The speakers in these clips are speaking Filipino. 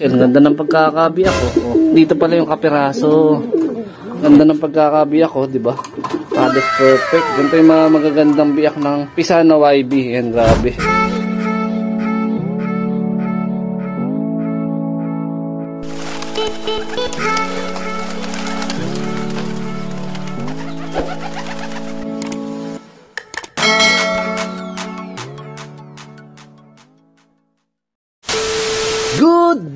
Ang ganda ng pagkakabiyak ko. Oh, dito pala yung kapiraso. Ganda ng pagkakabiyak ko, di ba? Halos perfect. Ganito yung mga magagandang biyak ng Pisana YB. Yan, grabe.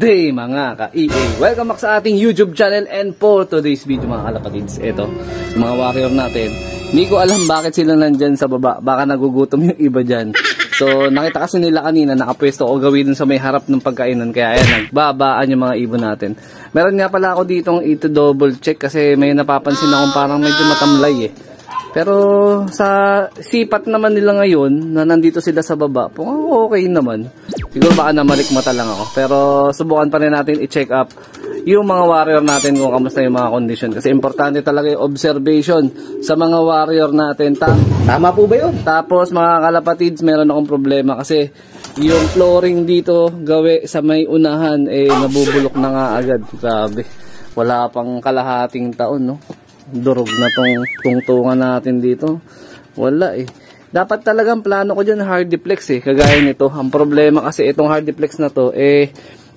Day mga ka-EA! Welcome back sa ating YouTube channel and for today's video mga kalapatids, ito, mga warrior natin. Hindi ko alam bakit sila nandyan sa baba, baka nagugutom yung iba dyan. So nakita kasi nila kanina nakapwesto ko gawin sa may harap ng pagkainan kaya ayan, nagbabaan yung mga ibon natin. Meron nga pala ako ditong ito double check kasi may napapansin akong parang medyo matamlay eh. Pero sa sipat naman nila ngayon na nandito sila sa baba, okay naman. Siguro baka namalik mata lang ako. Pero subukan pa rin natin i-check up yung mga warrior natin kung kamusta yung mga condition. Kasi importante talaga yung observation sa mga warrior natin. Ta Tama po ba yun? Tapos mga kalapatids, meron akong problema kasi yung flooring dito gawi sa may unahan eh nabubulok na nga agad. Grabe. Wala pang kalahating taon, no? Durog na tong tungtungan natin dito. Wala eh. Dapat talagang plano ko dyan hard duplex eh. Kagaya nito. Ang problema kasi itong hard duplex na to eh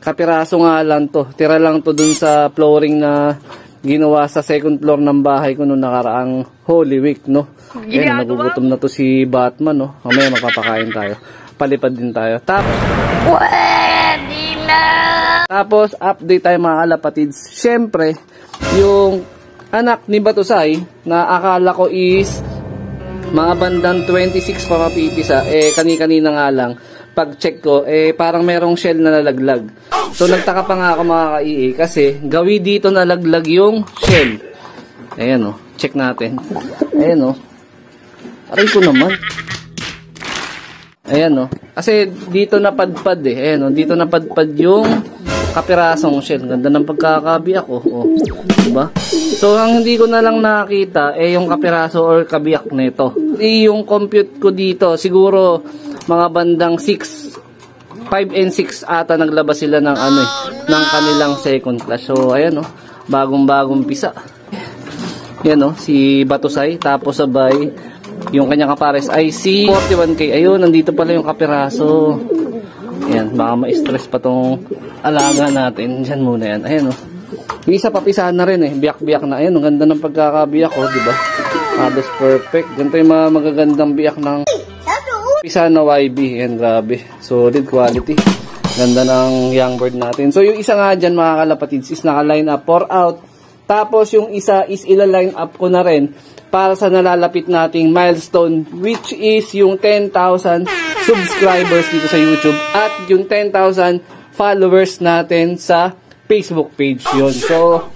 kapiraso nga lang to. Tira lang to dun sa flooring na ginawa sa second floor ng bahay ko noong nakaraang Holy Week, no? Ayan, nagugutom na to si Batman, no? Mamaya magpapakain tayo. Palipad din tayo. Tapos, Pwede na! tapos update tayo mga kalapatids. Siyempre, yung anak ni Batusay na akala ko is mga bandang 26 pa mapipisa eh kani-kanina nga lang. Pag check ko eh parang merong shell na nalaglag. So nagtaka pa nga ako mga ka kasi gawi dito nalaglag yung shell. Ayan o oh, check natin. Ayan o oh. aray ko naman. Ayan o oh. kasi dito napadpad eh. Ayan o dito napadpad yung kapirasong shell. Ganda ng pagkakabiyak oh, oh. diba So, ang hindi ko na lang nakita, eh, yung kapiraso or kabiyak nito. Eh, yung compute ko dito, siguro, mga bandang 6, 5 and 6 ata naglabas sila ng ano eh, ng kanilang second class. So, ayan oh, bagong-bagong pisa. Yan oh, si Batusay, tapos sabay, yung kanyang kapares ay si 41K. Ayun, nandito pala yung kapiraso. Ayan, baka ma-stress pa tong alaga natin. Diyan muna yan. Ayan oh. Yung isa papisahan na rin eh. Biyak-biyak na. Ayun, ang ganda ng pagkakabiyak oh, di ba? Halos perfect. Ganito yung mga magagandang biyak ng pisahan na YB. Yan, grabe. Solid quality. Ganda ng young bird natin. So, yung isa nga dyan mga kalapatids is naka-line up for out. Tapos, yung isa is ila-line up ko na rin para sa nalalapit nating milestone which is yung 10,000 subscribers dito sa YouTube at yung 10,000 followers natin sa Facebook page yon So,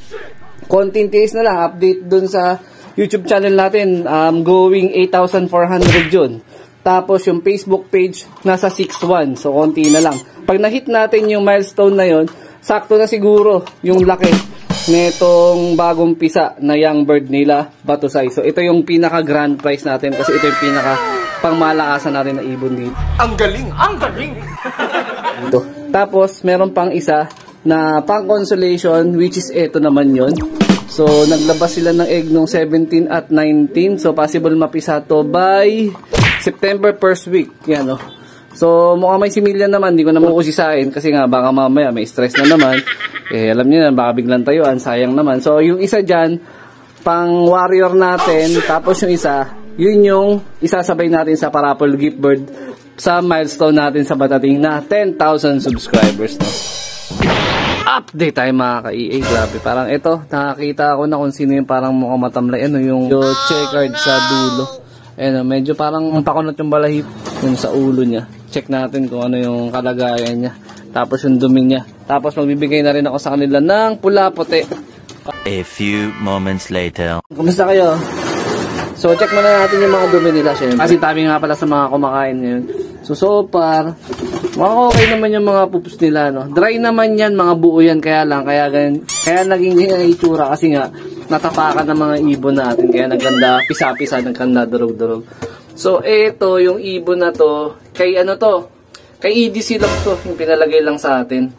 content case na lang, update dun sa YouTube channel natin, um, going 8,400 yun. Tapos yung Facebook page, nasa 6,1. So, konti na lang. Pag na-hit natin yung milestone na yon sakto na siguro yung laki netong bagong pisa na young bird nila, Batusay. So, ito yung pinaka grand prize natin kasi ito yung pinaka pangmalakasan natin na ibon dito. Ang galing! Ang galing! Ito. Tapos, meron pang isa na pang consolation which is ito naman yon So, naglabas sila ng egg nung 17 at 19. So, possible mapisa to by September first week. Yan, oh. So, mukhang may similya naman. Hindi ko naman kusisain kasi nga baka mamaya may stress na naman. Eh, alam niyo na, baka biglang tayuan. Sayang naman. So, yung isa dyan, pang warrior natin. Tapos yung isa, yun yung isasabay natin sa Parapol Gift Bird sa milestone natin sa Batating na 10,000 subscribers. No? Update tayo mga ka-EA. Grabe, parang ito, nakakita ako na kung sino yung parang mukhang matamlay. Ano yung, yung checkered sa dulo. Ayun, medyo parang pakunot yung balahip yung sa ulo niya. Check natin kung ano yung kalagayan niya. Tapos yung dumi niya. Tapos magbibigay na rin ako sa kanila ng pula-puti. A few moments later. Kumusta kayo? So, check muna natin yung mga dumi nila, syempre. Kasi tabi nga pala sa mga kumakain ngayon. So, so far, mga okay naman yung mga pups nila, no? Dry naman yan, mga buo yan, kaya lang, kaya, ganyan, kaya naging ganyan ang itsura kasi nga, natapakan ng mga ibon natin, kaya naganda, pisa-pisa, naganda, durog-durog. So, ito, yung ibon na to, kay ano to, kay EDC Lock to, yung pinalagay lang sa atin.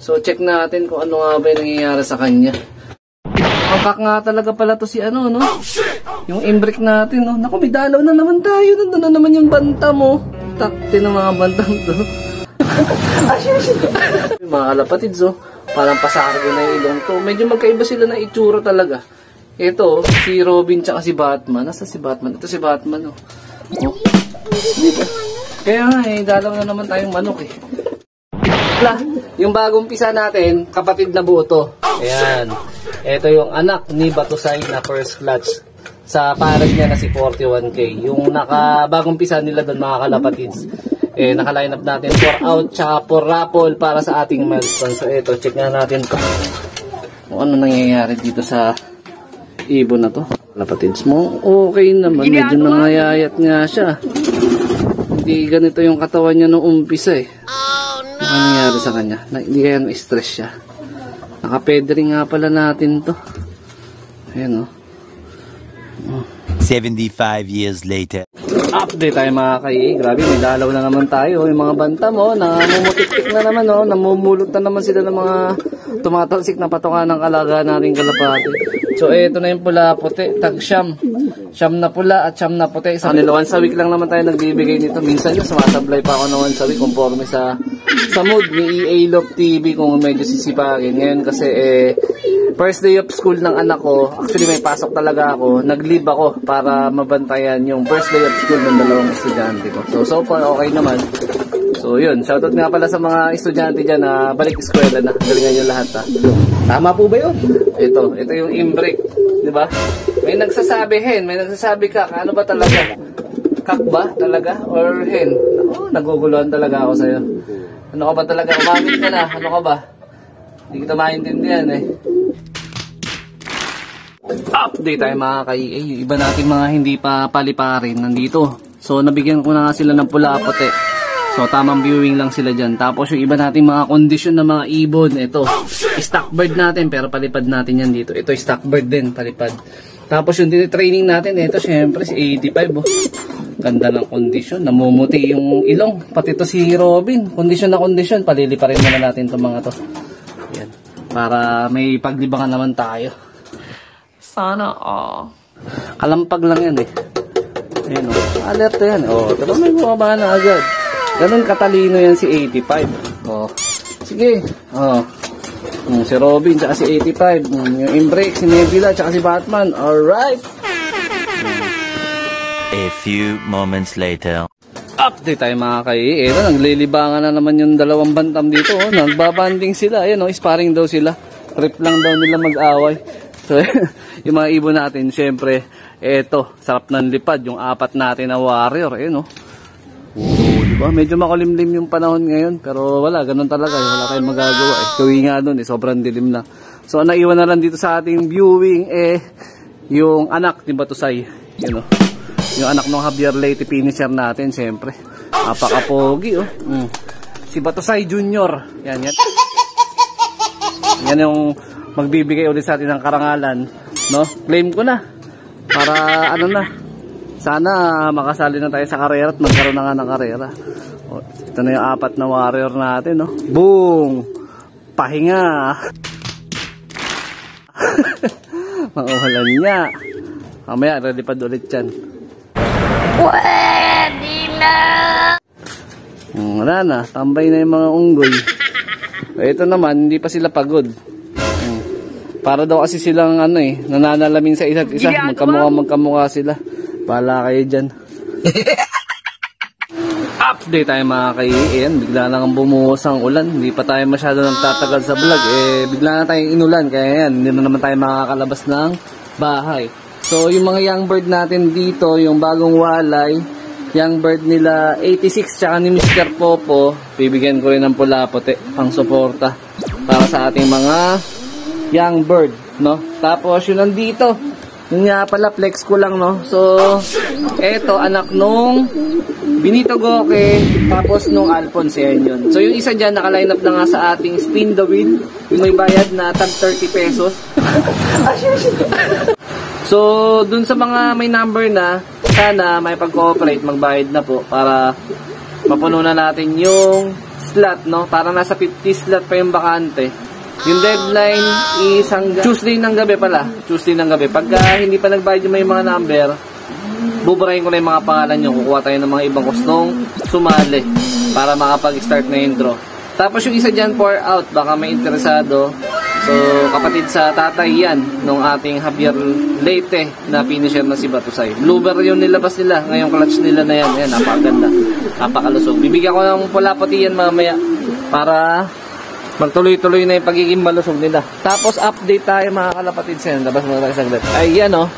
So check natin kung ano nga ba yung nangyayari sa kanya. Ang kak nga talaga pala to si ano, no? Yung imbrick natin, no? Naku, may dalaw na naman tayo. Nandun na naman yung banta mo. Takti ng mga bantam to. Mga kalapatids, oh. Parang pasargo na yung ilong to. Medyo magkaiba sila ng itsura talaga. Ito, si Robin tsaka si Batman. Nasa si Batman? Ito si Batman, oh. oh. Kaya nga, eh, dalaw na naman tayong manok, eh. Wala. Yung bagong pisa natin, kapatid na buo to. Ayan. Ito yung anak ni Batusay na first clutch. Sa pares niya na si 41K. Yung naka bagong pisa nila doon mga kalapatids. Eh, naka-line up natin for out tsaka for raffle para sa ating milestone. So, ito, check na natin. Kung ano nangyayari dito sa ibon na to. Kalapatids mo, okay naman. Medyo nangayayat nga siya. Hindi ganito yung katawan niya nung umpisa eh. Ano nangyari sa kanya? Na, hindi kaya na-stress siya. Nakapedring nga pala natin to. Ayan o. 75 years later. Update tayo mga kai. Grabe, may dalaw na naman tayo. Yung mga banta mo, namumutik-tik na naman o. Namumulot na naman sila ng mga tumatalsik na patunga ng kalaga nating kalapati. So, eto na yung pula puti. Tag siyam. Siyam na pula at siyam na puti. Sa kanila, once a week lang naman tayo nagbibigay nito. Minsan yung sumasablay pa ako na once a week conforme sa sa mood ni EA Love TV kung medyo sisipagin. Ngayon kasi eh, first day of school ng anak ko, actually may pasok talaga ako, nag-leave ako para mabantayan yung first day of school ng dalawang estudyante ko. So, so far okay naman. So yun, shoutout nga pala sa mga estudyante dyan na balik eskwela na. Galingan nyo lahat ha. Tama po ba yun? Ito, ito yung imbrick. Di ba? May nagsasabi hen, may nagsasabi ka, ano ba talaga? Kak ba talaga? Or hen? Ako, naguguluhan talaga ako sa'yo. Ano ka ba talaga? Umamit ka na. Ano ka ba? Hindi kita maintindihan eh. Update tayo mga kay eh, yung iba nating mga hindi pa paliparin nandito. So nabigyan ko na nga sila ng pula puti. So tamang viewing lang sila dyan. Tapos yung iba nating mga kondisyon na mga ibon, ito. Stock bird natin pero palipad natin yan dito. Ito stock bird din, palipad. Tapos yung training natin, ito syempre si 85 oh. Ganda ng kondisyon, namumuti yung ilong. Pati to si Robin, kondisyon na kondisyon, paliliparin muna natin itong mga to. Yan. Para may paglibangan naman tayo. Sana all. Kalampag lang yan eh. Ayun o. Alert yan. O, oh, diba may bumaba na agad. Ganun katalino yan si 85. O. Oh. Sige. O. Oh. Mm, si Robin, tsaka si 85. Mm, yung Imbrake, si Nebula, tsaka si Batman. Alright. A few moments later. Update tayo mga kay. Ito, naglilibangan na naman yung dalawang bantam dito. Oh. Nagbabanding sila. Ayan, oh, sparring daw sila. Trip lang daw nila mag-away. So, yung mga ibon natin, syempre, eto, sarap ng lipad. Yung apat natin na warrior. Ayan, oh. Oo, di ba? Medyo makulimlim yung panahon ngayon. Pero wala, ganun talaga. eh. Wala kayong magagawa. Eh. Kawi nga dun, eh, sobrang dilim na. So, ang naiwan na lang dito sa ating viewing, eh, yung anak ni Batusay. Yun, oh. Yung anak ng Javier Leyte finisher natin, siyempre. Napaka-pogi, oh. Mm. Si Batusay Junior. Yan, yan. Yan yung magbibigay ulit sa atin ng karangalan. No? Claim ko na. Para, ano na. Sana makasali na tayo sa karera at magkaroon na nga ng karera. O, ito na yung apat na warrior natin, no? Boom! Pahinga! Makuhalan niya. Mamaya, ready pa ulit yan. Pwede na! Hmm, wala na, tambay na yung mga unggoy. Ito naman, hindi pa sila pagod. Para daw kasi silang ano eh, nananalamin sa isa't isa. Magkamukha magkamukha sila. Pala kayo dyan. Update tayo mga kaiian. Bigla lang ang bumuhos ang ulan. Hindi pa tayo masyado nagtatagal sa vlog. Eh, bigla na tayong inulan. Kaya yan, hindi na naman tayo makakalabas ng bahay. So, yung mga young bird natin dito, yung bagong walay, young bird nila 86 tsaka ni Mr. Popo, bibigyan ko rin ng pula puti pang suporta para sa ating mga young bird, no? Tapos yun nandito, yun nga pala flex ko lang, no? So, eto anak nung Benito Goke, tapos nung Alphonse yan yun. So yung isa dyan, naka-line up na nga sa ating spin the wheel, yung may bayad na tag 30 pesos. So, dun sa mga may number na, sana may pag-cooperate, magbayad na po para mapuno na natin yung slot, no? Para nasa 50 slot pa yung bakante. Yung deadline is hanggang Tuesday ng gabi pala. Tuesday ng gabi. Pagka hindi pa nagbayad yung may mga number, buburahin ko na yung mga pangalan nyo. Kukuha tayo ng mga ibang gustong sumali para makapag-start na intro. Tapos yung isa dyan, pour out. Baka may interesado. So, kapatid sa tatay yan nung ating Javier Leite na finisher na si Batusay. Blueber yung nilabas nila. Ngayong clutch nila na yan. Ayan, napakaganda. Napakalusog. Bibigyan ko ng pula puti yan mamaya para magtuloy-tuloy na yung pagiging malusog nila. Tapos update tayo mga kalapatid sa yan. Labas muna tayo saglit. Ay, yan oh.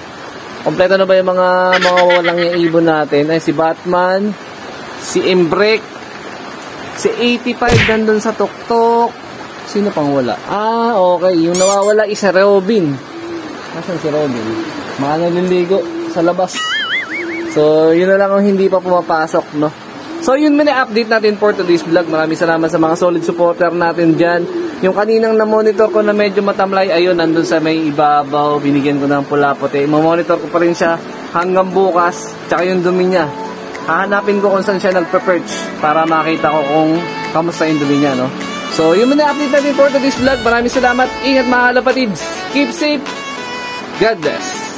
Kompleto na ba yung mga mga walang yung ibon natin? Ay, si Batman, si Embrek, si 85 nandun sa tuktok. Sino pang wala? Ah, okay. Yung nawawala is si Robin. Nasaan si Robin? Mga naliligo sa labas. So, yun na lang ang hindi pa pumapasok, no? So, yun muna update natin for today's vlog. Maraming salamat sa mga solid supporter natin dyan. Yung kaninang na-monitor ko na medyo matamlay, ayun, nandun sa may ibabaw, binigyan ko ng pula puti. Mamonitor ko pa rin siya hanggang bukas, tsaka yung dumi niya. Hahanapin ko kung saan siya nagpe-perch para makita ko kung kamusta yung dumi niya, no? So, yun muna update natin for today's vlog. Maraming salamat. Ingat mga kalapatids. Keep safe. God bless.